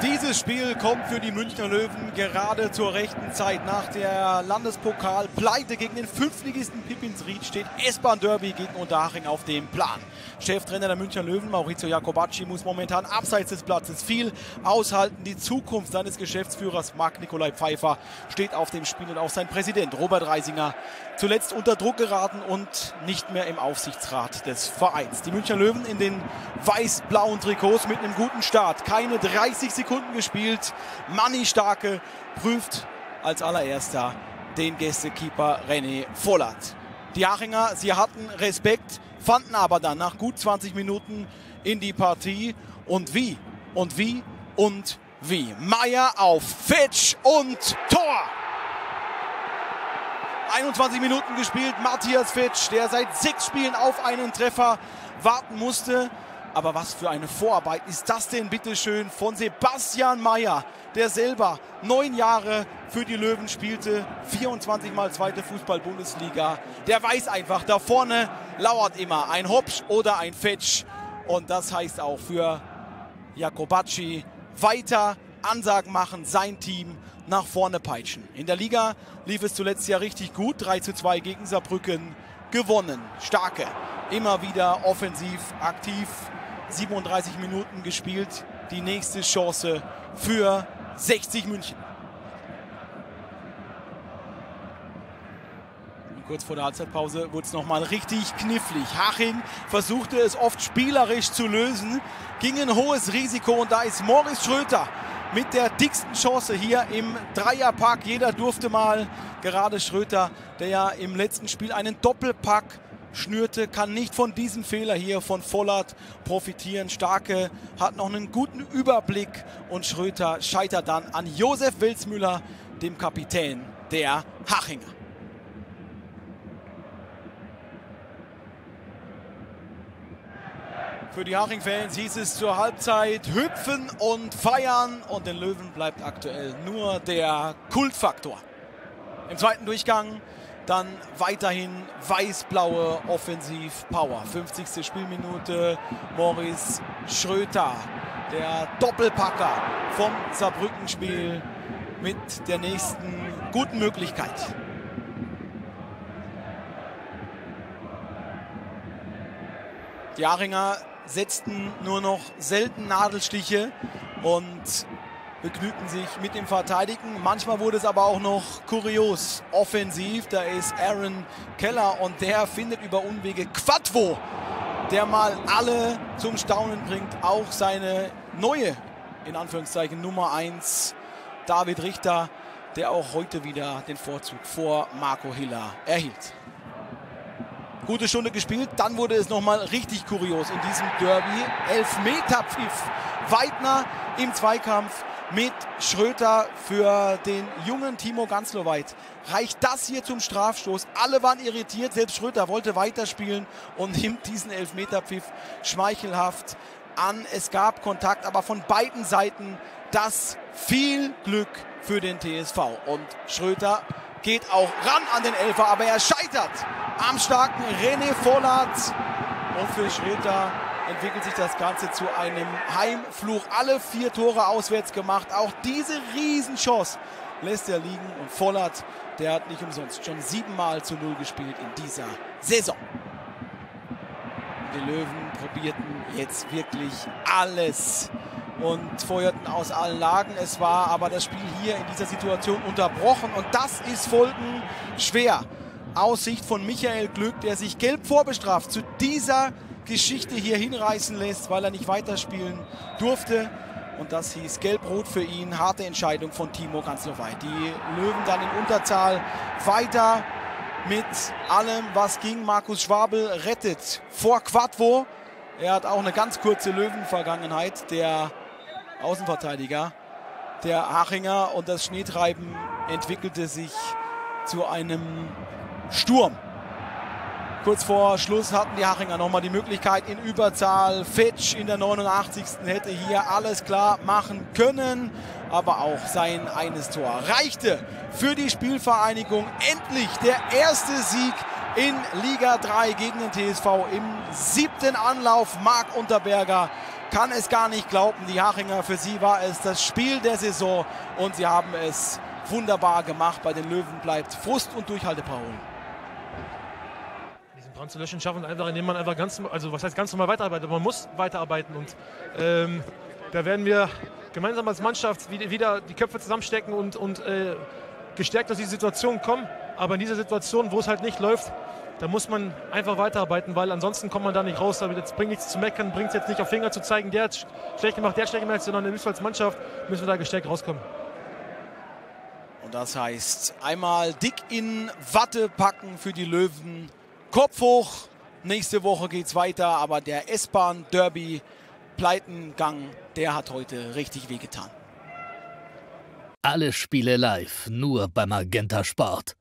D Dieses Spiel kommt für die Münchner Löwen gerade zur rechten Zeit. Nach der Landespokal-Pleite gegen den Fünftligisten Pippins-Ried steht S-Bahn Derby gegen Unterhaching auf dem Plan. Cheftrainer der Münchner Löwen, Maurizio Jacobacci, muss momentan abseits des Platzes viel aushalten. Die Zukunft seines Geschäftsführers Marc-Nikolai Pfeiffer steht auf dem Spiel und auch sein Präsident Robert Reisinger zuletzt unter Druck geraten und nicht mehr im Aufsichtsrat des Vereins. Die Münchner Löwen in den weiß-blauen Trikots mit einem guten Start. Keine 30 Sekunden gespielt. Manni Starke prüft als allererster den Gästekeeper René Vollert. Die Hachinger, sie hatten Respekt, fanden aber dann nach gut 20 Minuten in die Partie. Und wie, und wie, und wie. Meier auf Fitch und Tor! 21 Minuten gespielt. Matthias Fitsch, der seit sechs Spielen auf einen Treffer warten musste. Aber was für eine Vorarbeit ist das denn bitteschön von Sebastian Mayer, der selber neun Jahre für die Löwen spielte, 24 Mal zweite Fußball-Bundesliga. Der weiß einfach, da vorne lauert immer ein Hopsch oder ein Fetsch. Und das heißt auch für Jakobacci weiter Ansagen machen, sein Team nach vorne peitschen. In der Liga lief es zuletzt ja richtig gut. 3 zu 2 gegen Saarbrücken gewonnen. Starke, immer wieder offensiv aktiv. 37 Minuten gespielt. Die nächste Chance für 60 München. kurz vor der Halbzeitpause wurde es nochmal richtig knifflig. Haching versuchte es oft spielerisch zu lösen, ging ein hohes Risiko und da ist Morris Schröter mit der dicksten Chance hier im Dreierpack. Jeder durfte mal, gerade Schröter, der ja im letzten Spiel einen Doppelpack schnürte, kann nicht von diesem Fehler hier von Vollert profitieren. Starke hat noch einen guten Überblick und Schröter scheitert dann an Josef Wilsmüller, dem Kapitän der Hachinger. Für die Haching-Fans hieß es zur Halbzeit hüpfen und feiern und den Löwen bleibt aktuell nur der Kultfaktor. Im zweiten Durchgang dann weiterhin weiß-blaue Offensiv-Power. 50. Spielminute Morris Schröter, der Doppelpacker vom Saarbrücken-Spiel mit der nächsten guten Möglichkeit. Die Aringer setzten nur noch selten Nadelstiche und begnügten sich mit dem Verteidigen. Manchmal wurde es aber auch noch kurios offensiv. Da ist Aaron Keller und der findet über Umwege Quadvo, der mal alle zum Staunen bringt. Auch seine neue, in Anführungszeichen, Nummer 1, David Richter, der auch heute wieder den Vorzug vor Marco Hiller erhielt gute Stunde gespielt. Dann wurde es nochmal richtig kurios in diesem Derby. Elfmeter-Pfiff. Weidner im Zweikampf mit Schröter für den jungen Timo Gansloweit. Reicht das hier zum Strafstoß? Alle waren irritiert. Selbst Schröter wollte weiterspielen und nimmt diesen Elfmeter-Pfiff schmeichelhaft an. Es gab Kontakt, aber von beiden Seiten das viel Glück für den TSV. Und Schröter geht auch ran an den Elfer, aber er scheitert am starken René Vollert. Und für Schröter entwickelt sich das Ganze zu einem Heimfluch. Alle vier Tore auswärts gemacht. Auch diese Riesenchance lässt er liegen. Und Vollert, der hat nicht umsonst schon siebenmal zu Null gespielt in dieser Saison. Die Löwen probierten jetzt wirklich alles und feuerten aus allen Lagen. Es war aber das Spiel hier in dieser Situation unterbrochen und das ist Folgen schwer. Aus Sicht von Michael Glück, der sich gelb vorbestraft zu dieser Geschichte hier hinreißen lässt, weil er nicht weiterspielen durfte. Und das hieß Gelb-Rot für ihn. Harte Entscheidung von Timo Ganzloweit. Die Löwen dann in Unterzahl weiter mit allem, was ging. Markus Schwabel rettet vor Quadvo. Er hat auch eine ganz kurze Löwenvergangenheit. Der Außenverteidiger der Hachinger und das Schneetreiben entwickelte sich zu einem Sturm. Kurz vor Schluss hatten die Hachinger nochmal die Möglichkeit in Überzahl. Fetsch in der 89. hätte hier alles klar machen können. Aber auch sein eines Tor reichte für die Spielvereinigung. Endlich der erste Sieg in Liga 3 gegen den TSV im siebten Anlauf. Marc Unterberger kann es gar nicht glauben. Die Hachinger, für sie war es das Spiel der Saison und sie haben es wunderbar gemacht. Bei den Löwen bleibt Frust und Durchhaltepower. Brand zu löschen schaffen einfach, indem man einfach ganz, also was heißt ganz normal weiterarbeitet, man muss weiterarbeiten und ähm, da werden wir gemeinsam als Mannschaft wieder die Köpfe zusammenstecken und, und äh, gestärkt aus dieser Situation kommen. Aber in dieser Situation, wo es halt nicht läuft, da muss man einfach weiterarbeiten, weil ansonsten kommt man da nicht raus. Es bringt nichts zu meckern, bringt es jetzt nicht auf Finger zu zeigen, der hat schlecht gemacht, der hat schlecht gemacht, sondern als Mannschaft müssen wir da gestärkt rauskommen. Und das heißt, einmal dick in Watte packen für die Löwen. Kopf hoch. Nächste Woche geht es weiter, aber der S-Bahn-Derby Pleitengang, der hat heute richtig wehgetan. Alle Spiele live, nur beim Magenta Sport.